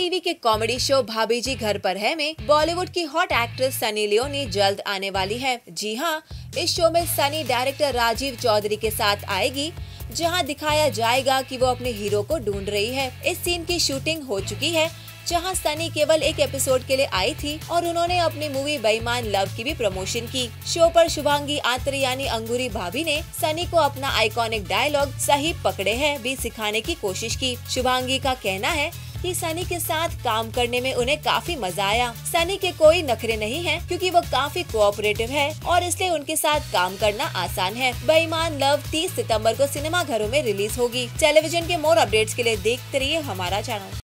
TV के comedy show भाभी जी घर पर है में बॉलीवुड की हॉट एक्ट्रेस सनी लियोनी जल्द आने वाली है। जी हाँ इस शो में सनी डायरेक्टर राजीव चौधरी के साथ आएगी, जहाँ दिखाया जाएगा कि वो अपने हीरो को ढूंढ रही है। इस सीन की शूटिंग हो चुकी है, जहाँ सनी केवल एक एपिसोड के लिए आई थी और उन्होंने अपनी मूवी बेईमान लव की भी प्रमोशन की। शो पर शुभांगी आत्री यानी अंगूरी भाभी ने सनी को अपना आइकॉनिक डायलॉग सही पकड़े हैं भी सिखाने की कोशिश की। शुभांगी का कहना है कि सनी के साथ काम करने में उन्हें काफ़ी मज़ा आया। सनी के कोई नखरे नहीं है, क्योंकि वो काफ़ी कोऑपरेटिव है और इसलिए उनके साथ काम करना आसान है। बेईमान लव 30 सितंबर को सिनेमा घरों में रिलीज़ होगी। टेलीविज़न के मोर अपडेट्स के लिए देखते रहिए हमारा चैनल